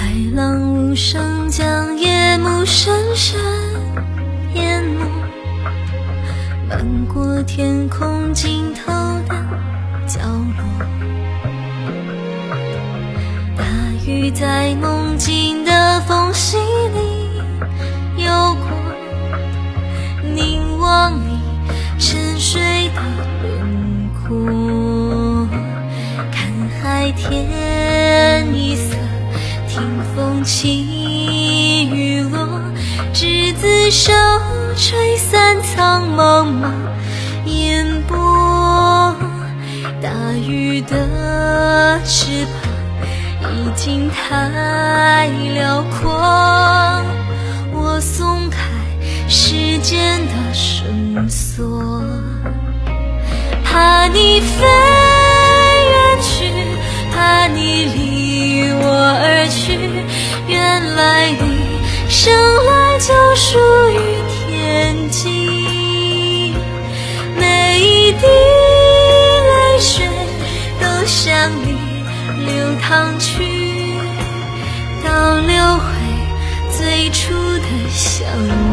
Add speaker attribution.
Speaker 1: 海浪无声，将夜幕深深淹没，漫过天空尽头的角落。大雨在梦境的缝隙里游过，凝望你沉睡的轮廓，看海天一色，风起雨落，执子手，吹散苍茫茫烟波。大雨的翅膀已经太辽阔，我松开时间的绳索，怕你飞淌去，倒流回最初的相遇。